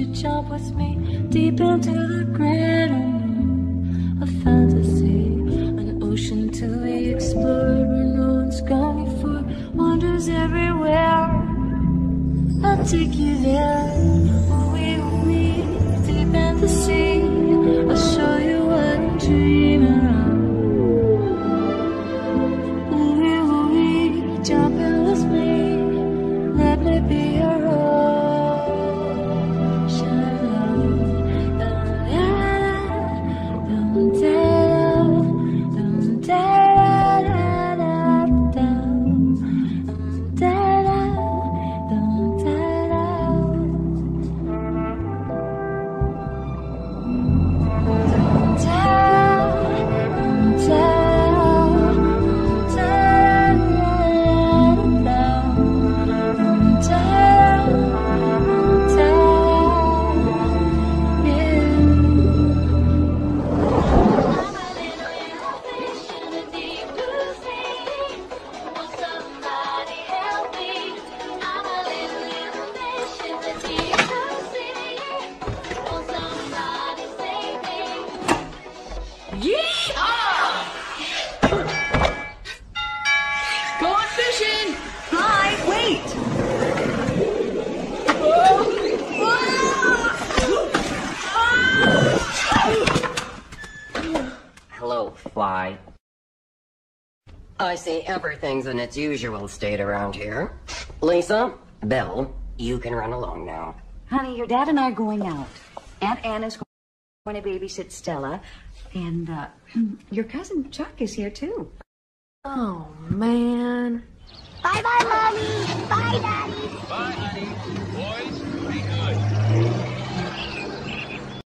Should jump with me deep into the great unknown. A fantasy, an ocean to be explored where no one's gone before. Wonders everywhere. I'll take you there. We will meet deep in the sea. Going fishing! Hi, wait! Hello, Fly. I see everything's in its usual state around here. Lisa, Bill, you can run along now. Honey, your dad and I are going out. Aunt Anna's going to babysit Stella. And uh, your cousin Chuck is here, too. Oh, man. Bye bye, mommy. Bye, daddy. Bye, honey.